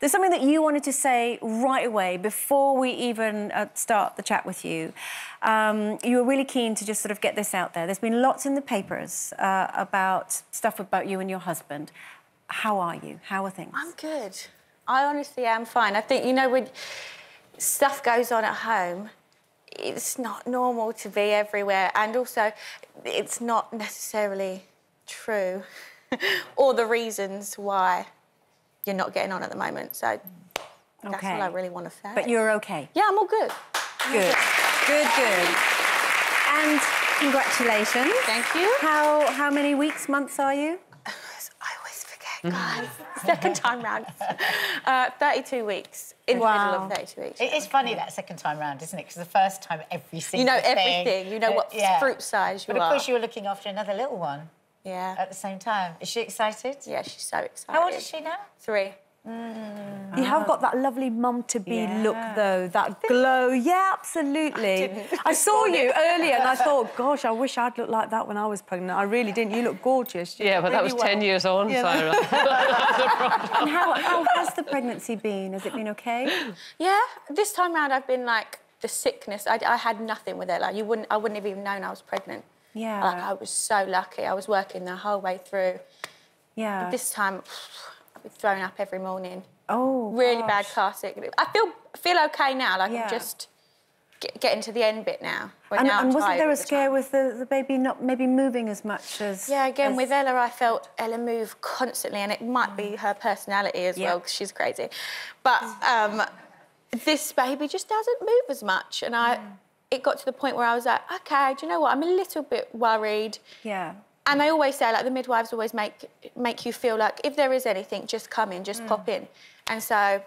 There's something that you wanted to say right away before we even uh, start the chat with you. Um, you were really keen to just sort of get this out there. There's been lots in the papers uh, about stuff about you and your husband. How are you? How are things? I'm good. I honestly am fine. I think, you know, when stuff goes on at home, it's not normal to be everywhere. And also, it's not necessarily true or the reasons why you're not getting on at the moment. So that's Okay. all I really want to say. But you're okay. Yeah, I'm all good. Good. Good, good. And congratulations. Thank you. How how many weeks, months are you? I always forget, guys. Second time round. Uh, 32 weeks. In the middle of 32 weeks. It is funny that second time round, isn't it? Because the first time, every single You know thing- everything. You know what yeah. fruit size you But of are. course, you were looking after another little one Yeah. at the same time. Is she excited? Yeah, she's so excited. How old is she now? Three. Mm. You have got that lovely mum to be look though, that glow. Yeah, absolutely. I, saw you earlier and I thought, gosh, I wish I'd looked like that when I was pregnant. I really didn't. You look gorgeous. You Yeah, look but that was really 10 years on, Yeah. Sarah. And how, how has the pregnancy been? Has it been okay? Yeah, this time round I've been like the sickness. I, I had nothing with it. Like you wouldn't, I wouldn't have even known I was pregnant. Yeah. Like I was so lucky. I was working the whole way through. Yeah. But This time, I've been throwing up every morning. oh, Really bad gosh. car sickness. I feel feel okay now. Like Yeah. I'm just get, getting to the end bit now. And, now and wasn't there a scare time. with the, the baby not maybe moving as much as? Yeah, again as- with Ella, I felt Ella move constantly, and it might be her personality as Yeah. well, because she's crazy. But um, this baby just doesn't move as much, and I. It got to the point where I was like, okay, do you know what? I'm a little bit worried. Yeah. And they always say, like, the midwives always make make you feel like if there is anything, just come in, just pop in. And so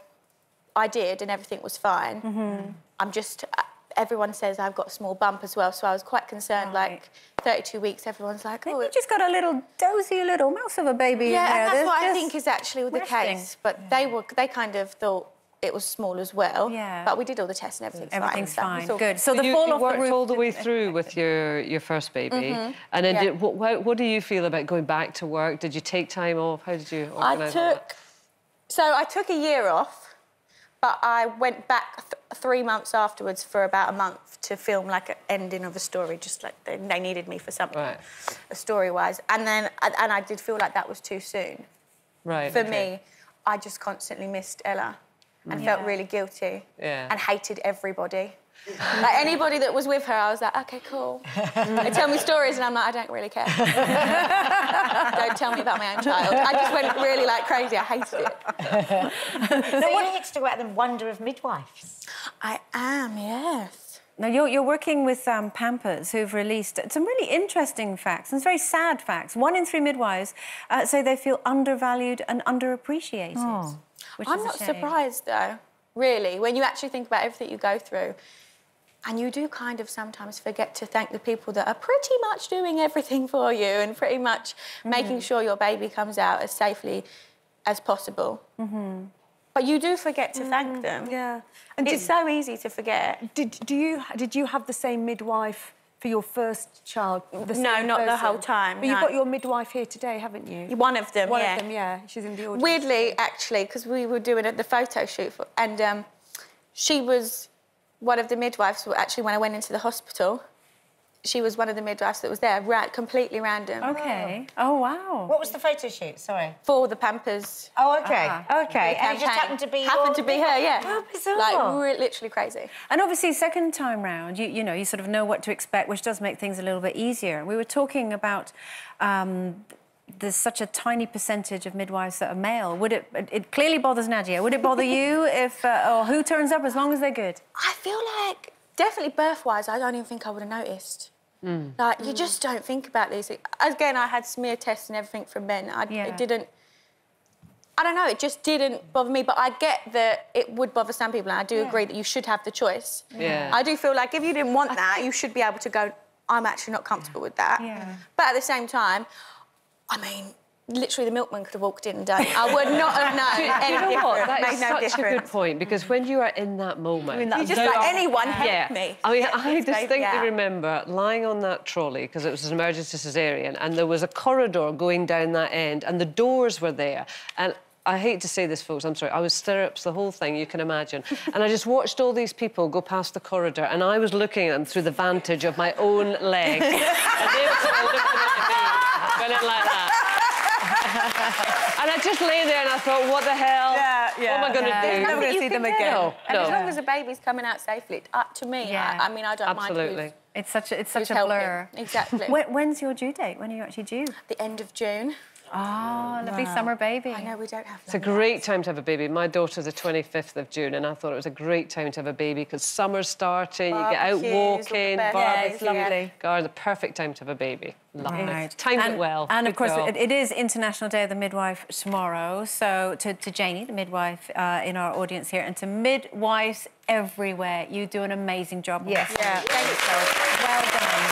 I did, and everything was fine. I'm just, uh, everyone says I've got a small bump as well, so I was quite concerned. Right. Like, 32 weeks, everyone's like, oh, You just got a little dozy little mouse of a baby in yeah, there. and that's There's what I think is actually the resting. case. But they were, they kind of thought it was small as well. Yeah. But we did all the tests and everything's, Everything's fine. fine. So it's all Good. So the you, fall you off the worked roof. all the way through with your, your first baby. Mm-hmm. And then. Yeah. did, what, what, what do you feel about going back to work? Did you take time off? How did you I organise all that? took, so I took a year off, but I went back th- three months afterwards for about a month to film like an ending of a story, just like they, they needed me for something, Right. Uh, story wise. And then, and I did feel like that was too soon. Right. For okay. me, I just constantly missed Ella and mm. felt really guilty Yeah. and hated everybody. like anybody that was with her, I was like, okay, cool. Mm. they tell me stories and I'm like, I don't really care. don't tell me about my own child. I just went really like crazy. I hated it. So you're here to talk about the wonder of midwives. I am, yes. Now, you're, you're working with um, Pampers, who've released some really interesting facts and very sad facts. One in three midwives uh, say they feel undervalued and underappreciated. Which I'm is not shame. surprised though, really, when you actually think about everything you go through. And you do kind of sometimes forget to thank the people that are pretty much doing everything for you and pretty much making sure your baby comes out as safely as possible. But you do forget to thank them. Yeah. And It's did, so easy to forget. did, do you, did you have the same midwife for your first child? The No, same not the whole time, But you've got your midwife here today, haven't you? One of them, One yeah. of them, yeah. She's in the audience. Weirdly, actually, because we were doing it- the photo shoot, for, and um, she was one of the midwives. Actually, when I went into the hospital, she was one of the midwives that was there, ra- completely random. Okay. Oh, wow. What was the photo shoot? Sorry. For the Pampers. Oh, okay. Ah. okay. And it just happened to be Happened your to be her, yeah. How bizarre. Like re- literally crazy. And obviously, second time round, you, you know, you sort of know what to expect, which does make things a little bit easier. We were talking about um, there's such a tiny percentage of midwives that are male. Would it? It, it clearly bothers Nadia. Would it bother you if, uh, or who turns up as long as they're good? I feel like definitely birth-wise, I don't even think I would have noticed. Mm. Like you mm. just don't think about these. things. Again, I had smear tests and everything from men. I Yeah. it didn't. I don't know. It just didn't bother me. But I get that it would bother some people, and I do agree that you should have the choice. Yeah. I do feel like if you didn't want that, you should be able to go. I'm actually not comfortable with that. Yeah. But at the same time, I mean, literally the milkman could have walked in and done it. I would not have known any you know what? different. That Made no such a good point because when you are in that moment, You just like anyone help yeah. me. I mean, Get I distinctly out. remember lying on that trolley because it was an emergency cesarean, and there was a corridor going down that end, and the doors were there, and I hate to say this, folks, I'm sorry. I was stirrups, the whole thing, you can imagine. and I just watched all these people go past the corridor, and I was looking at them through the vantage of my own leg. and they were sort of looking at me, going like that. And I just lay there and I thought, what the hell? Yeah, yeah. What am I going to Yeah. do? There's Never going to see them again. No, And as long as the baby's coming out safely, uh, to me, Yeah. I, I mean, I don't Absolutely. mind. It's such a, it's such a blur. Exactly. When, when's your due date? When are you actually due? the end of June. Oh, lovely summer baby. I know we don't have. It's a great time to have a baby. My daughter's the 25th of June, and I thought it was a great time to have a baby because summer's starting, you get out Barbecues, all the walking, best. Yeah, barbecue. it's lovely. God, the perfect time to have a baby. Lovely. Right. Timed and, it well. And of course, it, it is International Day of the Midwife tomorrow. So to, to Janie, the midwife uh, in our audience here, and to midwives everywhere, you do an amazing job. on Yes. this. Yeah. Thanks, Well done.